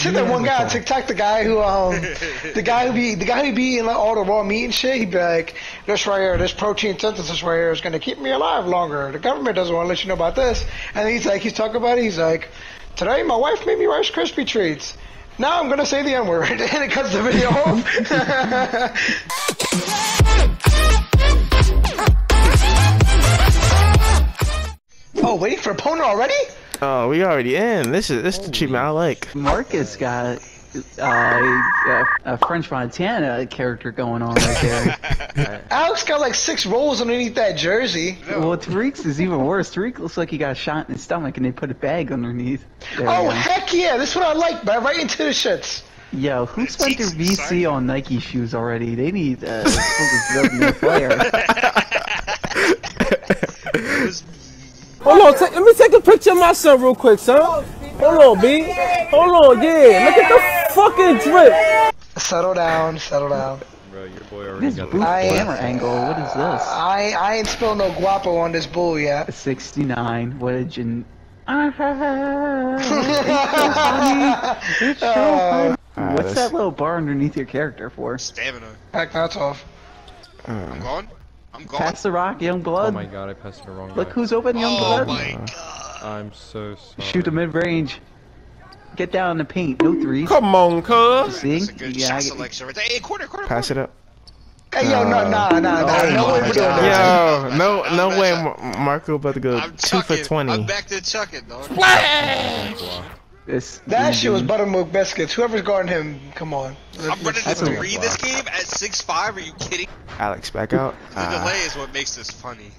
Said that one guy on TikTok, the guy who um, the guy who be the guy who be eating like, all the raw meat and shit. He'd be like, "This right here, this protein synthesis right here is gonna keep me alive longer. The government doesn't want to let you know about this." And he's like, he's talking about it. He's like, "Today, my wife made me Rice Krispie treats. Now I'm gonna say the N word." and it cuts the video off. oh, waiting for a opponent already? Oh, we already in. This is this is the treatment I like. Marcus got uh, a, a French Montana character going on right there. Alex got like six rolls underneath that jersey. well, Tariq's is even worse. Tariq looks like he got shot in the stomach and they put a bag underneath. There Oh heck yeah! This is what I like, man. Right into the shits. Yo, who spent their Jesus, VC sorry. on Nike shoes already? They need uh, focus building their player. Hold on, take, let me take a picture of my son real quick, son. Hold on, B. Hold on, yeah. Look at the fucking drip. Settle down, settle down. Bro, your boy already This got booth the I- camera angle, what is this? I I ain't spilled no guapo on this bull yet. 69, what a gen... it's so funny. It's so uh, funny. Alright, What's let's- that little bar underneath your character for? Stamina. Heck, that's off. Uh, I'm gone. I'm gone. Pass the rock, young blood. Oh blood. my god, I passed the wrong Look guy. who's open, young Oh blood. my god. I'm so sorry. Shoot the mid range. Get down in the paint, no threes. Come on, cuz. See? That's a good Yeah, I shot get- selection right there. Hey, corner, corner, Pass it up. Hey yo, no, nah, nah, nah. Oh no way we're doing that. Yo, no, I'm no way, Marco about to go I'm two for twenty. I'm back to chucking, dog. This, That shit was buttermilk biscuits. Whoever's guarding him, come on. I'm running to a- three this game at 6'5". Are you kidding? Alex back out. The Ah. delay is what makes this funny.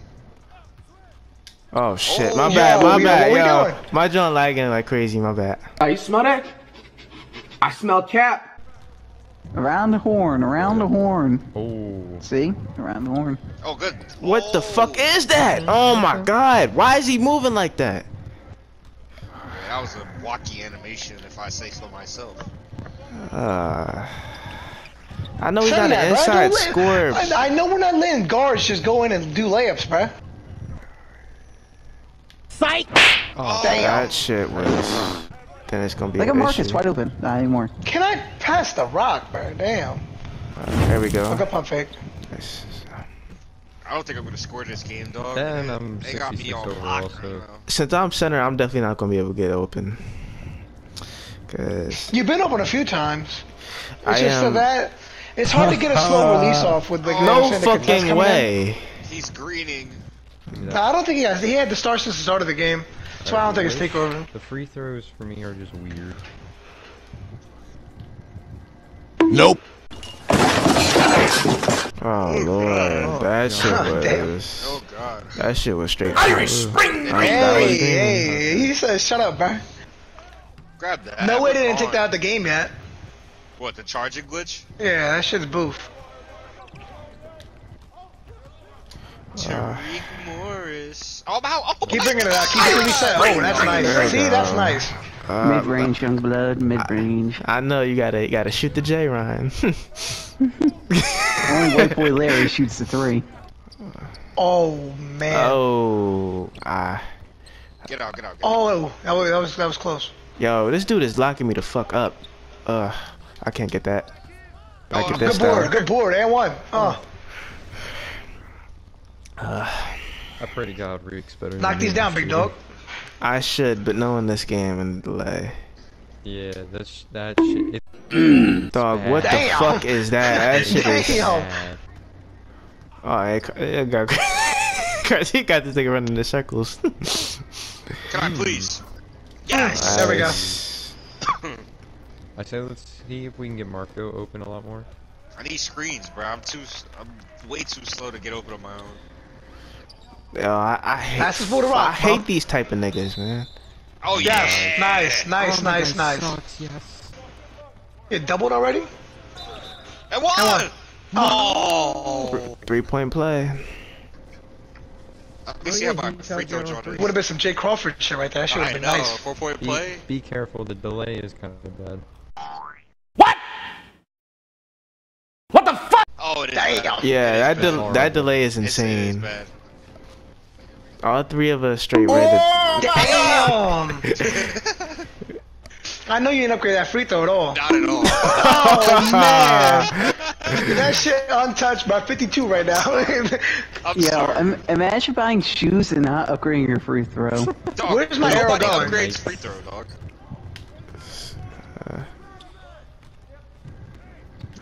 Oh shit, Oh, my yo, bad, my yo, bad, what yo. My joint lagging like crazy, my bad. Ah, you smell that? I smell cap. Around the horn, around the horn. Oh. See? Around the horn. Oh, good. What the Oh. fuck is that? Oh my god, why is he moving like that? That was a wacky animation, if I say so myself. Uh, I know he's Send not that, an bruh. inside Don't scorer. let- I, I know we're not letting guards just go in and do layups, bruh. Oh, Damn. that shit was. Then it's gonna be Look at an Marcus, issue. wide open. Not anymore. Can I pass the rock, bruh? Damn. Uh, there we go. Look up pump fake. Nice. I don't think I'm gonna score this game, dog. And I'm they got me 66 on overall, lock right so. Since I'm center, I'm definitely not gonna be able to get open. Cause You've been open a few times. It's I just am- that it's hard to get a slow release off with the. you know what I'm no saying, the contest fucking coming in. way. He's greening. Nah, I don't think he has. He had the star since the start of the game. That's why I don't think it's takeover. The free throws for me are just weird. Oh, oh lord, oh, that shit God was. Oh god. That shit was straight. Irish Spring. Hey, hey, he says, "Shut up, bruh." Grab that. No way they didn't take that out the game yet. What, the charging glitch? Yeah, that shit's boof. Tariq Morris. Oh, my. Oh, Keep bringing it out. Keep God. it reset. Oh, that's nice. See, that's nice. Uh, mid range, young blood, mid range. I know you gotta you gotta shoot the J, Ryan. Only white boy Larry shoots the three. Oh man. oh, ah, Get out, get out, get out. Oh, that was that was, that was close. yo, this dude is locking me the fuck up. Uh, I can't get that. I Oh, get good this Good board. though. Good board. And one. Oh, I pray to God Reek's better knock me these down, big dog. I should, but knowing this game and delay. Yeah, that's that shit. It, Dog, what the fuck is that? That shit is. Damn. bad. Oh, it, it got. Cause he got this nigga running in circles. Can I please? Yes! There we go. I say let's see if we can get Marco open a lot more. I need screens, bro. I'm too. s- I'm way too slow to get open on my own. Yo, I, I hate. Pass this ball Rock, I hate bro. these type of niggas, man. Oh yeah. Yes. Nice. Nice. Oh nice. Nice. sucks, yes. It doubled already. And one. one. Oh. Three point play. Let me see how my free throw drawn Would have been some Jay Crawford shit right there. That should have been know. nice. Four point play. be careful, the delay is kind of bad. What? What the fuck? Oh, it is. Damn. Bad. Yeah, It that is bad. del- that delay is It's- it is insane. bad. All three of us straight ready. Damn. I know you didn't upgrade that free throw at all. Not at all. Oh man, that shit untouched by 52 right now. I'm Yo, sorry. Im imagine buying shoes and not upgrading your free throw. Dog, Where's my arrow nobody going? upgrades free throw, dog.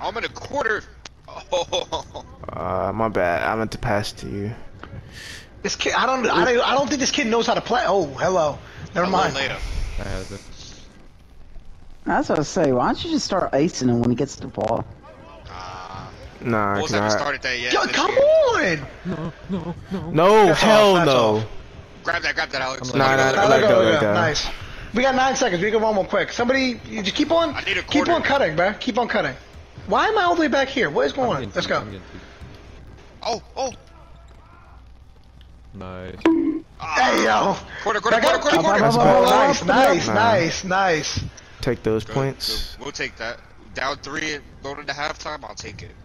I'm in a quarter. Oh, Uh, my bad. I meant to pass to you. This kid, I don't, I don't, I don't think this kid knows how to play. Oh, hello. Never a mind. later. I had it. That's what I was saying. Why don't you just start icing him when he gets the ball? Ah, Nah, Bulls 'cause haven't started that yet. Yo, come year. on. No, no, no. No, That's hell off, no. off. Grab that, grab that, Alex. Nah, nah, Now, nah, let let go, go, let let go. go. Nice. We got nine seconds. We can run one quick. Somebody, you just keep on, I need a keep on cutting, bro. Keep on cutting. Why am I all the way back here? What is going on? Let's go. I'm getting two. Oh, oh. Nice. Hey, yo. Quarter, quarter, Back up. quarter, quarter, Keep- quarter. Nice, nice, Nah. nice, nice. Take those Good, points. good. We'll take that. Down three, and going into halftime, I'll take it.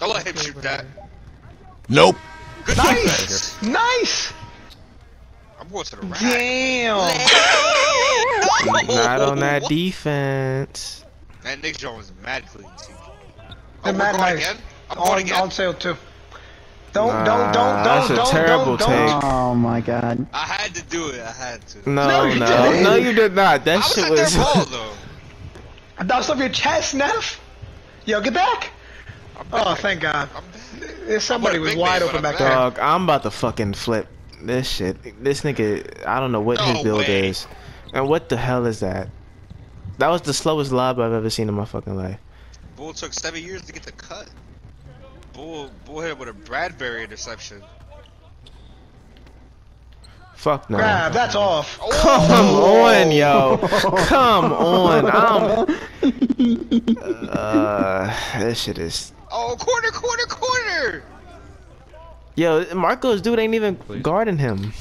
Don't let him shoot that. Nope. Good Nice, defense. nice. I'm going to the rack. Damn. Not on that defense. That Nick Jones is mad clean, too. The Oh, we're mad going nice. again? I'm going On, again. on sale too. Don't, Nah, don't, don't, that's don't, a don't, terrible don't, don't. take. Oh my god. I had to do it. I had to. No, No, no, you no, didn't. you did not. I That was shit at was. their ball, though. That's off your chest, Neff. Yo, get back. I'm oh, back. Oh, thank God. I'm back. There's somebody I'm a was big wide man, open but back I'm there. Dog, I'm about to fucking flip this shit. This nigga, I don't know what his No build way. is. And what the hell is that? That was the slowest lob I've ever seen in my fucking life. Bull took seven years to get the cut. Bull, Bull hit with a Bradbury interception. Fuck no. Grab, that's off. Come on, yo. Come on. I'm. Uh, this shit is. Oh, corner, corner, corner! Yo, Marco's dude ain't even Please. guarding him.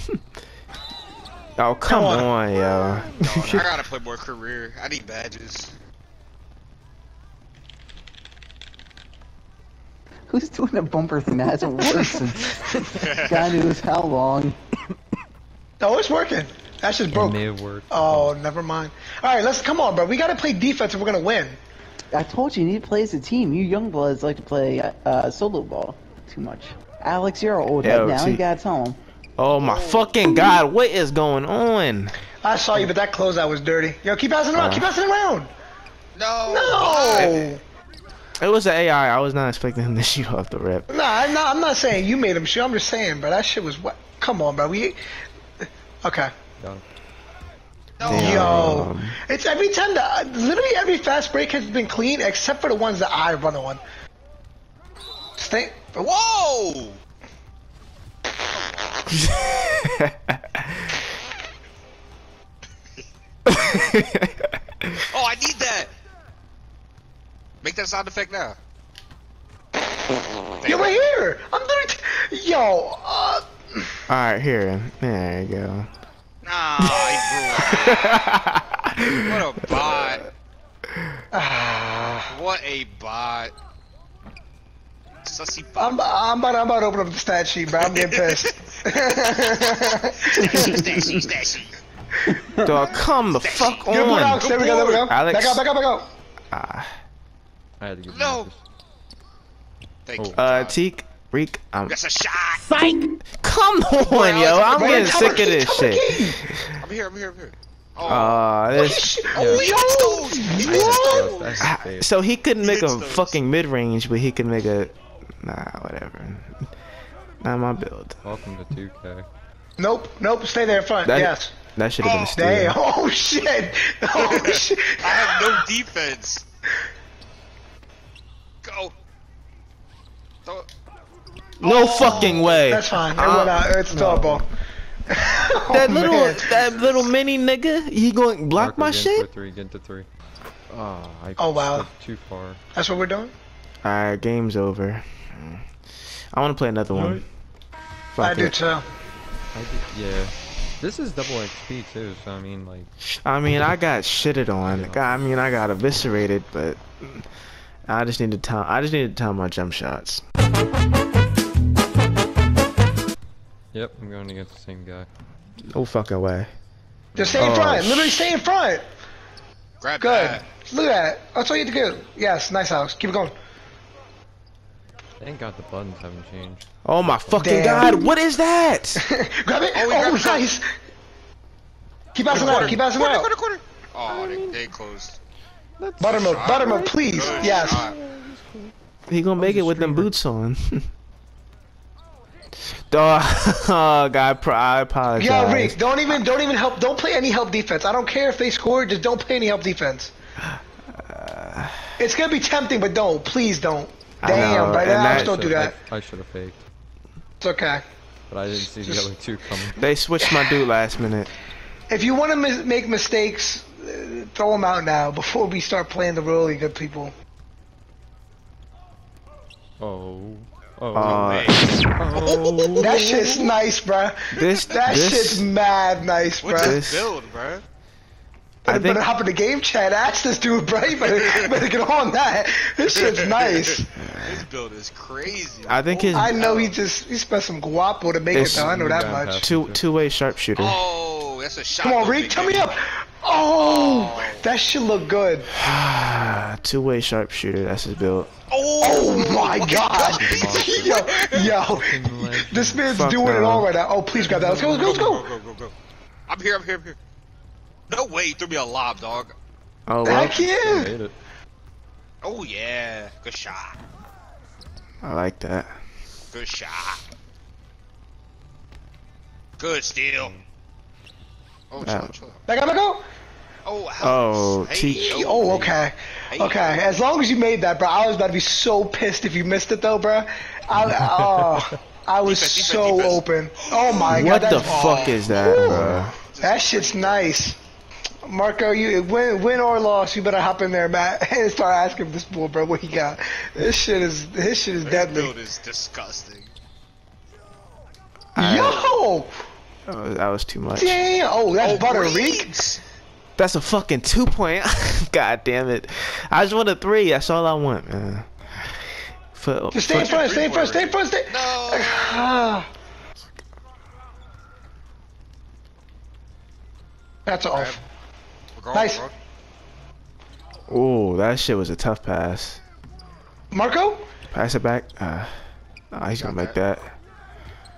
oh, come Come on. on, yo. Oh, I gotta play more career. I need badges. Who's doing a bumper thing that hasn't worked since God knows how long? Oh, it's working. That's just broke. It may have worked. Oh, never mind. All right, let's come on, bro. We gotta play defense if we're gonna win. I told you, you need to play as a team. You young bloods like to play uh, solo ball too much. Alex, you're an old Yo, head now. see- You gotta tell him. Oh my fucking god, what is going on? I saw you, but that closeout was dirty. Yo, keep passing around. Uh. keep passing around. No! No. It was the AI. I was not expecting him to shoot off the rip. Nah, I'm not, I'm not saying you made him shoot. I'm just saying, bro. That shit was what? Come on, bro. We. Okay. Got. Damn. Yo, it's every time that literally every fast break has been clean except for the ones that I run on. Stay. Whoa! Oh, I need that! Make that sound effect now. Yo, right here. I'm doing literally. Yo. Uh, Alright, here. There you go. Nah, I blew. What a bot. What a bot. Sussy bot. I'm, I'm about I'm about to open up the stat sheet, bro. I'm getting pissed. Stashy, stashy. Dog, come the fuck Good boy, on. Alex. There we go. There we go. Alex. Back up. Back up. Back up. Ah, I had to give him No. this. Thank you. uh, John. Teak, Reek, I'm. That's a shot. Come on, yo. I'm getting top sick of this shit. I'm here. I'm here. I'm here. Oh, Uh, this. Oh, yo. hits those. He I hits had those. to- I had to say it. So he couldn't make a those. fucking mid range, but he could make a. Nah, whatever. Not my build. Welcome to 2K. Nope. Nope. Stay there in front. That- yes. That should have been a Oh, steal. Damn. Oh shit. Oh shit. I have no defense. Go. Throw- No oh. fucking way. That's fine. It went out. It's still a ball. Oh, That little, man. that little mini nigga, he going block Marco, my shit? into three, get into three. Oh, I Oh, wow. too far. That's what we're doing. Alright, game's over. I want to play another one. Fuck I do too. I did, yeah. This is double XP too, so I mean, like, I mean, I got shitted on. I mean, I got eviscerated, but I just need to time. I just need to time my jump shots. yep, I'm going against the same guy. Oh, no fucking way. Just stay in Oh, front. Literally stay in front. Grab Good. that. Look at that. That's all you have to do. Yes, nice, Alex. Keep it going. Thank God the buttons haven't changed. Oh my fucking Damn. god! What is that? Grab it. Oh, Oh, we grabbed oh, it. nice. Keep passing out. Keep passing Corner, out. corner, corner. Oh, they, they closed. Buttermilk. Shot. Buttermilk, please. Good Yes. shot. He gonna make it with them boots on. Dog, oh, God, pro- I apologize. Yo, Reek, don't even, don't even help. Don't play any help defense. I don't care if they score. Just don't play any help defense. It's gonna be tempting, but don't. Please don't. I Damn, know, right and now, that- don't do that. I, I should have faked, It's okay. but I didn't see the other two coming. They switched my dude last minute. If you want to mis- make mistakes, uh, throw them out now before we start playing the really good people. Oh. Oh. Uh, oh. That shit's nice, bruh. this, That this, shit's mad nice, What's bruh. this This- build, bro? I Better, think, better hop in the game chat. Ask this dude, bro. You better, you better get on that. This shit's nice. This build is crazy. I think his I know he just he spent some guapo to make It's- it though. I know that much. two two-way sharpshooter. Oh, that's a shot. Come on, though, Reek, big turn me up. Oh, that should look good. two-way sharpshooter. That's his build. Oh, oh my god. yo, yo. This man's Fuck doing it all right now. Oh, please grab that. Let's go, let's go, let's Go, go. go, go, go. I'm here, I'm here, I'm here. No way, you threw me a lob, dog. Oh well, Heck yeah. Made it. Oh yeah, good shot, I like that. good shot. Good steal. Mm. Oh, oh, chill, chill. Back up, back up. Oh, Oh, hey, T- Oh, okay. hey. Okay, as long as you made that, bro. I was about to be so pissed if you missed it, though, bro. I, oh, I was Defense, defense, so defense. open. Oh my What god, what the that's, fuck is that, bro? that shit's nice. Marco, you win, win or loss, you better hop in there, Matt, and start asking this boy, bro, what he got. This shit is, this shit is This deadly. build is disgusting. I- Yo, That was, that was too much. damn. Oh, that's Oh, butter, Reeks. That's a fucking two point. God damn it! I just want a three. That's all I want, man. For, Just stay in for- front, stay in front, stay in front, stay. No. That's off. Going, Nice. bro. Ooh, that shit was a tough pass. Marco, Pass it back. Uh, nah, he's gonna make that.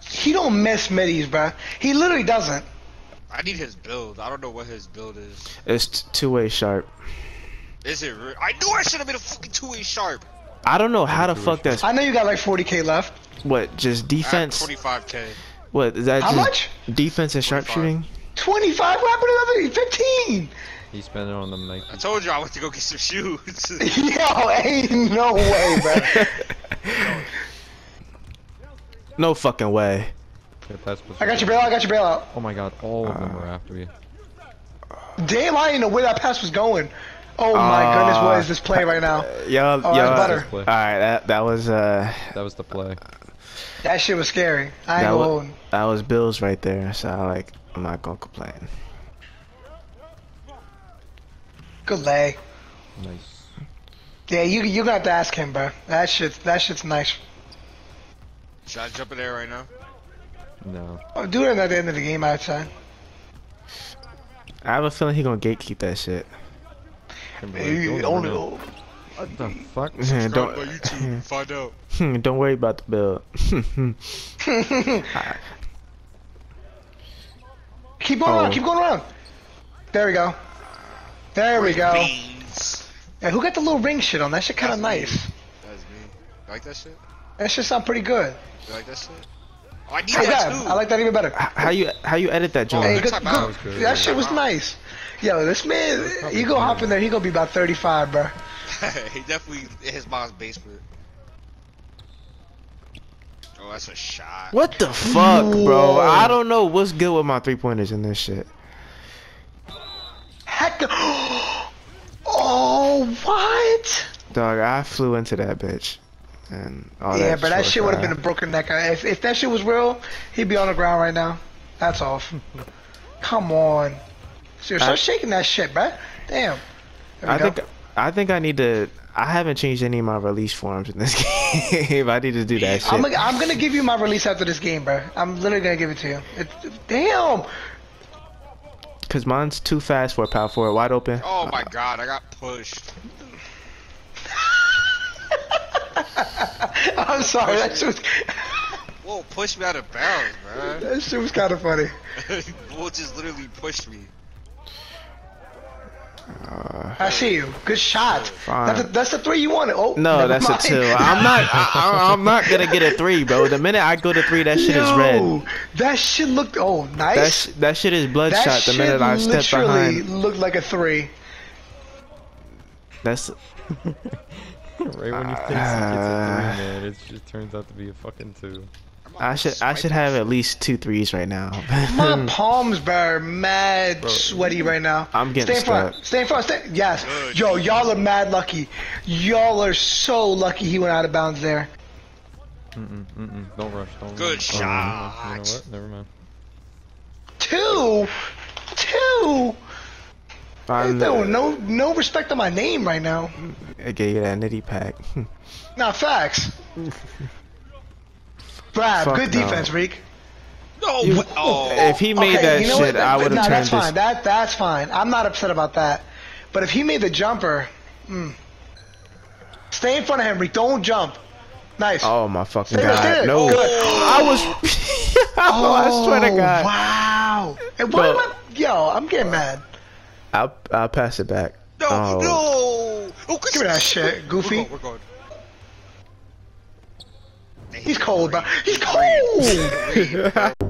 He don't miss middies, bro. He literally doesn't. I need his build. I don't know what his build is. It's two way sharp. Is it? Re- I knew I should have been a fucking two-way sharp. I don't know how the fuck that's I know you got like 40k left. what just defense. 25k. What is that? How just much? Defense and 25. sharpshooting. 25. What happened to the 15? He spent it on them Nike. I told you I went to go get some shoes. Yo, ain't no way, bro. No fucking way. Yeah, pass was- I got your bailout. I got your bailout. Oh my god, all of Uh, them were after me. Damn, I didn't know where that pass was going. Oh my Uh, goodness, what is this play right now? Yo, Oh, yo. that's better. All right, that that was uh That was the play. That shit was scary. I ain't that gonna was that was Bills right there. So I like I'm not gonna complain. Good lay. Nice. Yeah, you you got to ask him, bro. That shit's that shit's nice. Should I jump in there right now? No. Oh, do it at the end of the game outside. I have a feeling he gonna gatekeep that shit. Timberlake, Hey, you'll only know. What the fuck? Man, Subscribe don't on YouTube. Find out. don't worry about the build. Keep going Oh. around. Keep going around. There we go. There we go. Beans. Yeah, who got the little ring shit on? That shit kind of That's me. nice. That's me. You like that shit? That shit sound pretty good. You like that shit? Oh, I need Hey, that God, too. I like that even better. how you how you edit that joint? Hey, good, good. That was good. That shit was nice. Yo, this man, he go hop in there, he gonna be about 35, bro. he definitely his mom's basement. Oh, that's a shot. What the fuck, bro? I don't know what's good with my three pointers in this shit. Heck. Oh, what? Dog, I flew into that bitch. And all yeah, that but that shit would have been a broken neck. If, if that shit was real, he'd be on the ground right now. That's off. Come on. Seriously, start shaking that shit, bro. Damn. I go. think I think I need to. I haven't changed any of my release forms in this game. I need to do that shit. I'm gonna, I'm gonna give you my release after this game, bro. I'm literally gonna give it to you. It, damn. cause mine's too fast for a power forward, wide open. Oh my god, I got pushed. I'm sorry. That shit was, Whoa, push me out of bounds, man. that shit was kind of funny. Bull just literally pushed me. Uh, I see you. Good shot. Fine. That's, a, that's the three you wanted. Oh No, that's mind. a two. I'm not. I, I, I'm not gonna get a three, bro. The minute I go to three, that shit is red. Yo, That shit looked. Oh, nice. That sh- that shit is that bloodshot. The minute I step literally behind, looked like a three. that's right when you ah. think he gets a three, man, it just turns out to be a fucking two. I'm I almost should I should have at least two threes right now. My palms are mad Bro. sweaty right now. I'm getting Stay in front. Stay in front. Stay. Yes. Good. Yo, y'all are mad lucky. Y'all are so lucky he went out of bounds there. Mm-mm, mm-mm. Don't rush. Don't Good rush. shot. You know what? Never mind. Two. Two. I'm, No, no, no respect on my name right now. I gave you that nitty pack. Nah, facts. Brad, Fuck good no. defense, Reek. No, You- oh. if he made Okay, that you know shit, what? I would have nah, turned that's this. fine. That that's fine. I'm not upset about that. But if he made the jumper, hmm. Stay in front of him, Reek. Don't jump. Nice. Oh my fucking Stay god! there. No, Good. I was. oh, I swear to God. Wow. And why Bro. am I? Yo, I'm getting mad. I'll I'll pass it back. No, oh. no. Oh, Give me that shit, Goofy. We're going. We're going. He's cold, bro. He's cold.